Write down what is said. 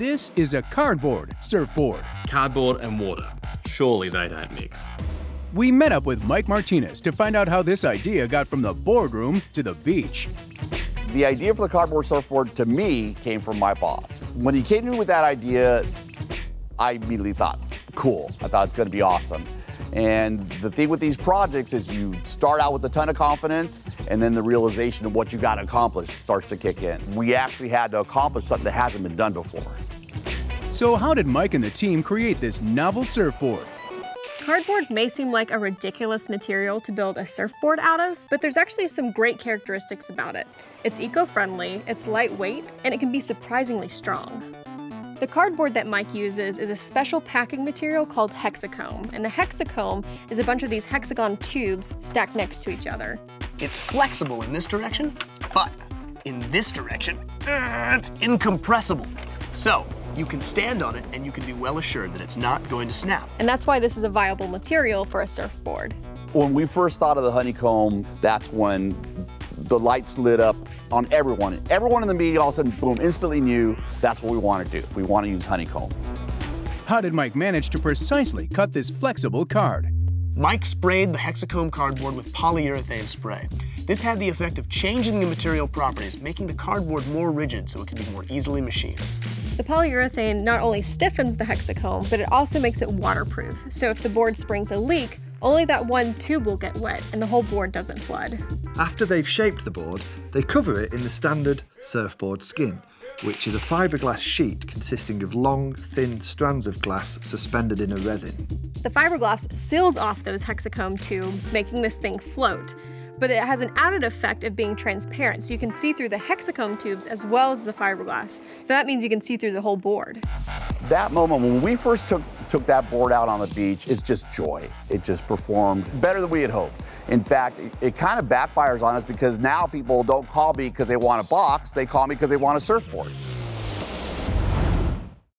This is a cardboard surfboard. Cardboard and water. Surely they don't mix. We met up with Mike Martinez to find out how this idea got from the boardroom to the beach. The idea for the cardboard surfboard to me came from my boss. When he came to me with that idea, I immediately thought, cool. I thought it's going to be awesome. And the thing with these projects is you start out with a ton of confidence, and then the realization of what you got to accomplish starts to kick in. We actually had to accomplish something that hasn't been done before. So, how did Mike and the team create this novel surfboard? Cardboard may seem like a ridiculous material to build a surfboard out of, but there's actually some great characteristics about it. It's eco-friendly, it's lightweight, and it can be surprisingly strong. The cardboard that Mike uses is a special packing material called hexacomb, and the hexacomb is a bunch of these hexagon tubes stacked next to each other. It's flexible in this direction, but in this direction, it's incompressible. So, you can stand on it and you can be well assured that it's not going to snap. And that's why this is a viable material for a surfboard. When we first thought of the honeycomb, that's when the lights lit up on everyone. Everyone in the meeting all of a sudden, boom, instantly knew that's what we want to do. We want to use honeycomb. How did Mike manage to precisely cut this flexible card? Mike sprayed the hexacomb cardboard with polyurethane spray. This had the effect of changing the material properties, making the cardboard more rigid so it could be more easily machined. The polyurethane not only stiffens the hexacomb, but it also makes it waterproof. So if the board springs a leak, only that one tube will get wet and the whole board doesn't flood. After they've shaped the board, they cover it in the standard surfboard skin, which is a fiberglass sheet consisting of long, thin strands of glass suspended in a resin. The fiberglass seals off those hexacomb tubes, making this thing float. But it has an added effect of being transparent, so you can see through the hexacomb tubes as well as the fiberglass. So that means you can see through the whole board. That moment when we first took, took that board out on the beach is just joy. It just performed better than we had hoped. In fact, it, it kind of backfires on us because now people don't call me because they want a box, they call me because they want a surfboard.